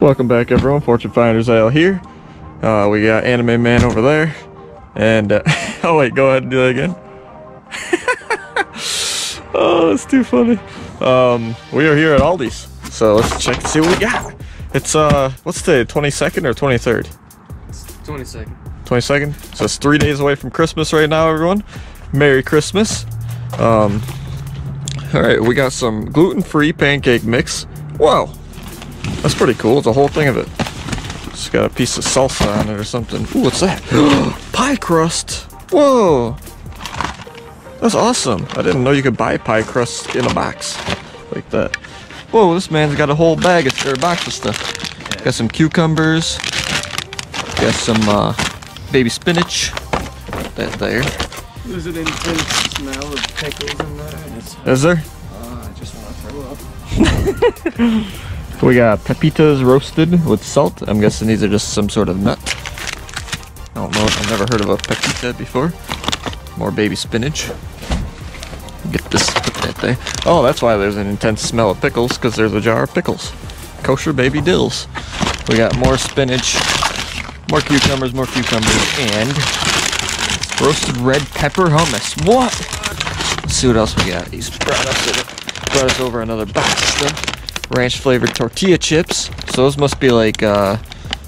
Welcome back, everyone. Fortune Finders Ale here. Uh, we got Anime Man over there. And, uh, oh wait, go ahead and do that again. oh, that's too funny. Um, we are here at Aldi's. So let's check and see what we got. It's, uh, what's today, 22nd or 23rd? It's 22nd. 22nd. So it's three days away from Christmas right now, everyone. Merry Christmas. Um, all right, we got some gluten-free pancake mix. Wow, that's pretty cool. It's a whole thing of it. It's got a piece of salsa on it or something. Ooh, what's that? pie crust. Whoa, that's awesome. I didn't know you could buy pie crust in a box like that. Whoa, this man's got a whole bag of or box of stuff. Got some cucumbers. Got some uh, baby spinach. That there. There's an intense smell of pickles in there. And it's, Is there? uh, I just want to throw up. We got pepitas roasted with salt. I'm guessing these are just some sort of nut. I don't know. I've never heard of a pepita before. More baby spinach. Get this, put that there. Oh, that's why there's an intense smell of pickles, because there's a jar of pickles. Kosher baby dills. We got more spinach, more cucumbers, more cucumbers, and roasted red pepper hummus. What? Let's see what else we got. He's brought us, brought us over another box of stuff. Ranch flavored tortilla chips. So those must be like uh,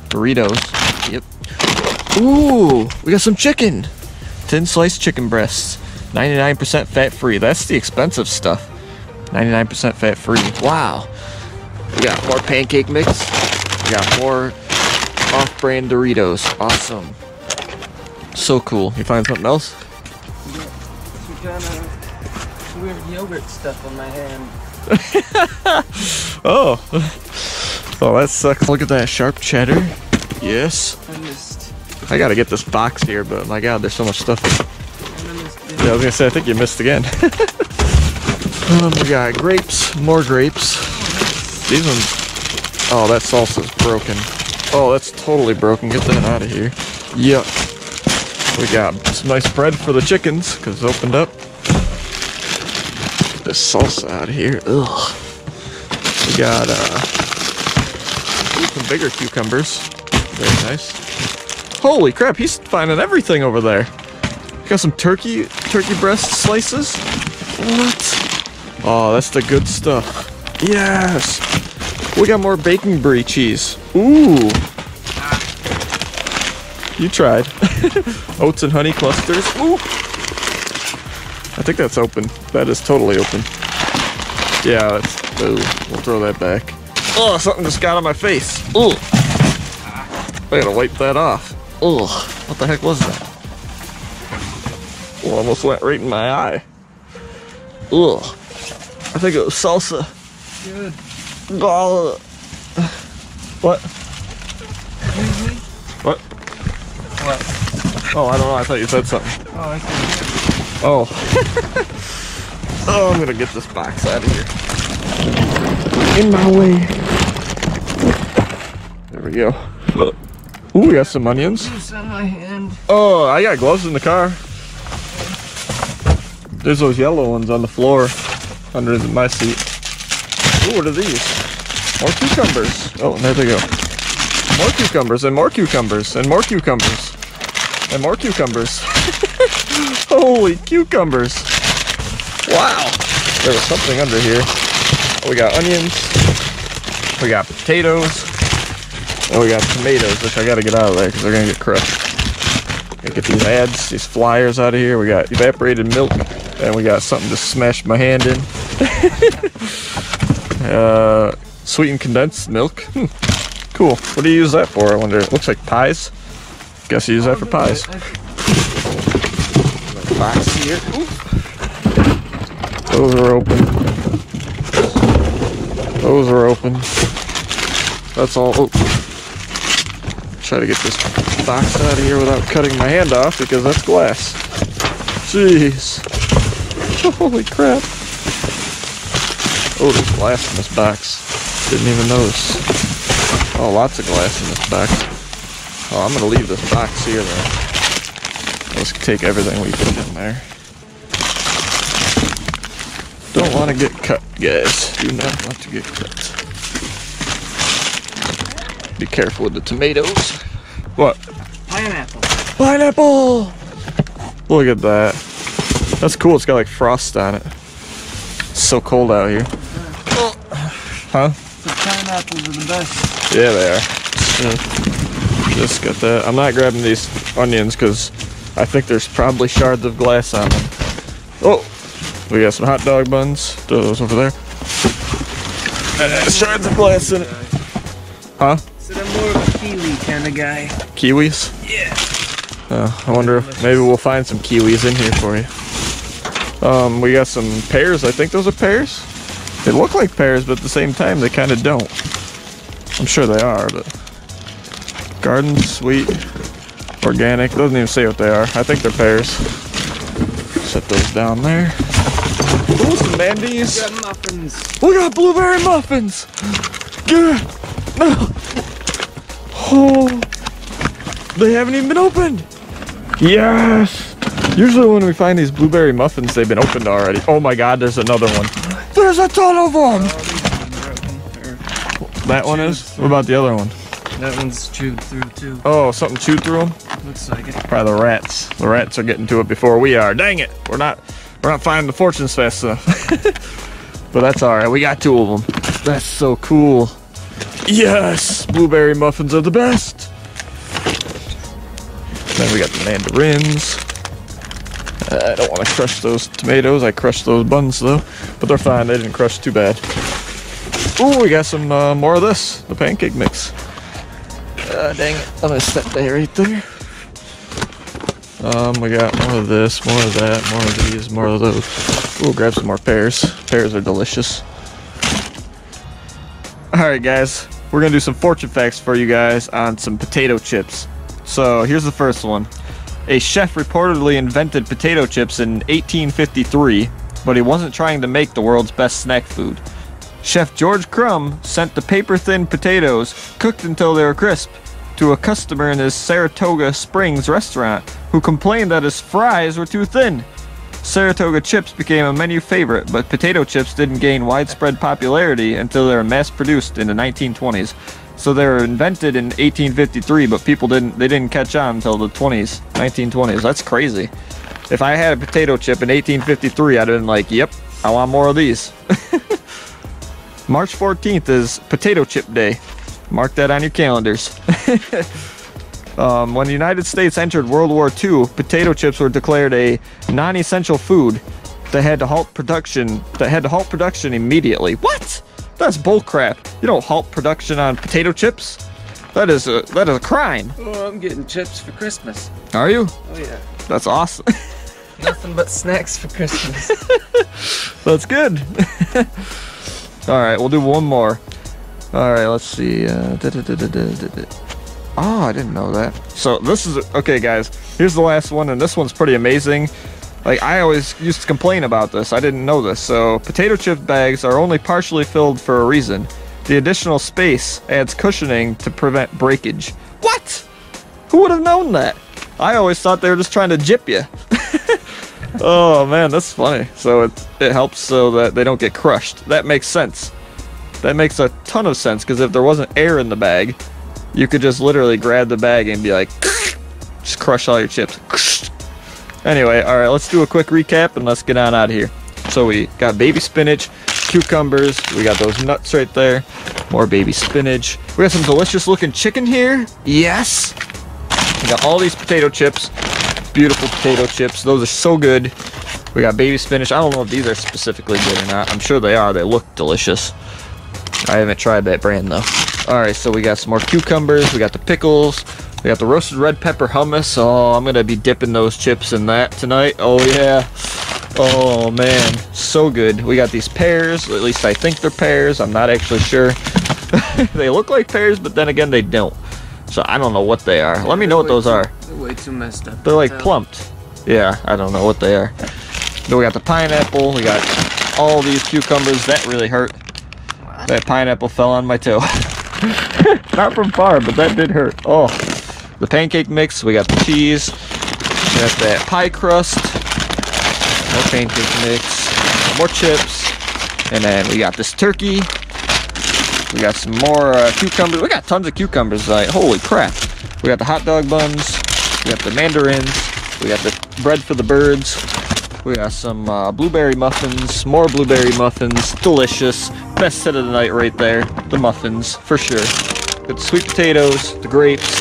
Doritos. Yep. Ooh, we got some chicken. 10 sliced chicken breasts. 99% fat free. That's the expensive stuff. 99% fat free. Wow. We got more pancake mix. We got more off brand Doritos. Awesome. So cool. You find something else? Yeah. Some kind of weird yogurt stuff on my hand. Oh. Oh, that sucks. Look at that sharp cheddar. Yes. I missed. I gotta get this box here, but my god, there's so much stuff. I. Yeah, I was gonna say, I think you missed again. um, we got grapes, more grapes. These ones, oh, that salsa's broken. Oh, that's totally broken. Get that out of here. Yuck. We got some nice bread for the chickens, because it's opened up. Get this salsa out of here. Ugh. Got, uh, some bigger cucumbers. Very nice. Holy crap, he's finding everything over there. Got some turkey turkey breast slices. What? Oh, that's the good stuff. Yes. We got more bacon brie cheese. Ooh. You tried. Oats and honey clusters. Ooh. I think that's open. That is totally open. Yeah, that's. Ooh, we'll throw that back. Oh, something just got on my face. Ooh. I gotta wipe that off. Ugh. What the heck was that? Oh, well, almost went right in my eye. Ugh. I think it was salsa. Good. Oh. What? What? What? Oh, I don't know. I thought you said something. Oh, I see. Oh. oh, I'm gonna get this box out of here. In my way. There we go. Ooh, we got some onions. Juice on my hand. Oh, I got gloves in the car. There's those yellow ones on the floor under my seat. Ooh, what are these? More cucumbers. Oh, there they go. More cucumbers and more cucumbers and more cucumbers and more cucumbers. Holy cucumbers. Wow. There was something under here. We got onions. We got potatoes. And we got tomatoes, which I gotta get out of there because they're gonna get crushed. Gotta get these ads, these flyers out of here. We got evaporated milk, and we got something to smash my hand in. uh, sweetened condensed milk. Hmm. Cool. What do you use that for? I wonder. It looks like pies. Guess you use that for pies. Box here. Those are open. Those are open. That's all. Oh. Try to get this box out of here without cutting my hand off because that's glass. Jeez. Holy crap. Oh, there's glass in this box. Didn't even notice. Oh, lots of glass in this box. Oh, I'm gonna leave this box here then. Let's take everything we put in there. Don't want to get cut, guys. Do not want to get cut. Be careful with the tomatoes. What? Pineapple. Pineapple! Look at that. That's cool. It's got like frost on it. It's so cold out here. Huh? The pineapples are the best. Yeah, they are. Yeah. Just got that. I'm not grabbing these onions because I think there's probably shards of glass on them. Oh, we got some hot dog buns. Throw those over there. Uh, shards of glass in it. Huh? So I'm more of a kiwi kind of guy. Kiwis? Yeah. Uh, I wonder if maybe we'll find some kiwis in here for you. Um, we got some pears. I think those are pears. They look like pears, but at the same time, they kind of don't. I'm sure they are, but garden sweet, organic. Doesn't even say what they are. I think they're pears. Set those down there. Some Mandy's. Got muffins. We got blueberry muffins. Yeah. No. Oh, they haven't even been opened. Yes. Usually when we find these blueberry muffins, they've been opened already. Oh my God, there's another one. There's a ton of them. That one is. What about the other one? That one's chewed through too. Oh, something chewed through them. Looks like it. Probably the rats. The rats are getting to it before we are. Dang it. We're not. We're not finding the fortunes fast enough. but that's all right. We got two of them. That's so cool. Yes, blueberry muffins are the best. Then we got the mandarins. I don't want to crush those tomatoes. I crushed those buns though, but they're fine. They didn't crush too bad. Ooh, we got some uh, more of this, the pancake mix. Uh, dang it, I'm gonna set that right there. Um, we got more of this, more of that, more of these, more of those. We'll grab some more pears. Pears are delicious. Alright guys, we're gonna do some fortune facts for you guys on some potato chips. So here's the first one. A chef reportedly invented potato chips in 1853, but he wasn't trying to make the world's best snack food. Chef George Crumb sent the paper-thin potatoes, cooked until they were crisp, to a customer in his Saratoga Springs restaurant who complained that his fries were too thin. Saratoga chips became a menu favorite, but potato chips didn't gain widespread popularity until they were mass-produced in the 1920s. So they were invented in 1853, but people didn't they didn't catch on until the 20s, 1920s. That's crazy. If I had a potato chip in 1853, I'd have been like, "Yep, I want more of these." March 14th is Potato Chip Day. Mark that on your calendars. um, when the United States entered World War II, potato chips were declared a non-essential food that had to halt production. That had to halt production immediately. What? That's bullcrap. You don't halt production on potato chips. That is a that is a crime. Oh, I'm getting chips for Christmas. Are you? Oh yeah. That's awesome. Nothing but snacks for Christmas. That's good. All right, we'll do one more. All right, let's see. Uh, da- da- da- da- da- da- da. Oh, I didn't know that. So this is okay, guys. Here's the last one, and this one's pretty amazing. Like I always used to complain about this. I didn't know this. So potato chip bags are only partially filled for a reason. The additional space adds cushioning to prevent breakage. What? Who would have known that? I always thought they were just trying to jip you. oh man, that's funny. So it it helps so that they don't get crushed. That makes sense. That makes a ton of sense because if there wasn't air in the bag, you could just literally grab the bag and be like, just crush all your chips. Anyway, all right, let's do a quick recap and let's get on out of here. So we got baby spinach, cucumbers, we got those nuts right there, more baby spinach. We got some delicious looking chicken here. Yes. We got all these potato chips, beautiful potato chips. Those are so good. We got baby spinach. I don't know if these are specifically good or not. I'm sure they are. They look delicious. I haven't tried that brand though. All right, so we got some more cucumbers. We got the pickles. We got the roasted red pepper hummus. Oh, I'm gonna be dipping those chips in that tonight. Oh yeah. Oh man, so good. We got these pears. At least I think they're pears. I'm not actually sure. they look like pears, but then again, they don't. So I don't know what they are. Let me know what those are. They're way too messed up. They're like plumped. Yeah, I don't know what they are. Then we got the pineapple. We got all these cucumbers. That really hurt. That pineapple fell on my toe. Not from far, but that did hurt. Oh, the pancake mix. We got the cheese. We got that pie crust. More pancake mix. More chips. And then we got this turkey. We got some more uh, cucumbers. We got tons of cucumbers. Like, holy crap. We got the hot dog buns. We got the mandarins. We got the bread for the birds. We got some uh, blueberry muffins. More blueberry muffins. Delicious. Best set of the night right there. The muffins, for sure. Got the sweet potatoes, the grapes,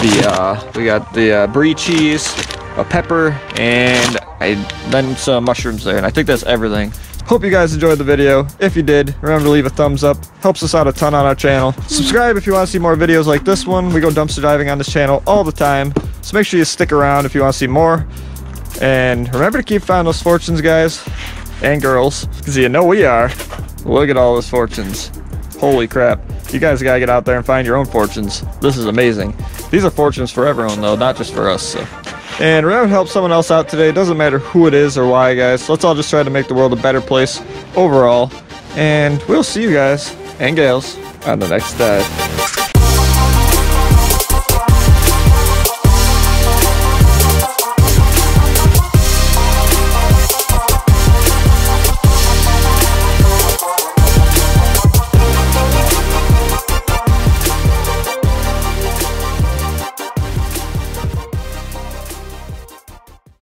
the uh, we got the uh, brie cheese, a pepper, and I then some mushrooms there. And I think that's everything. Hope you guys enjoyed the video. If you did, remember to leave a thumbs up. Helps us out a ton on our channel. Subscribe if you want to see more videos like this one. We go dumpster diving on this channel all the time. So make sure you stick around if you want to see more. And remember to keep finding those fortunes, guys and girls, because you know we are. Look at all those fortunes. Holy crap. You guys gotta get out there and find your own fortunes. This is amazing. These are fortunes for everyone, though, not just for us. So. And remember to help someone else out today. It doesn't matter who it is or why, guys. Let's all just try to make the world a better place overall. And we'll see you guys and gals on the next dive.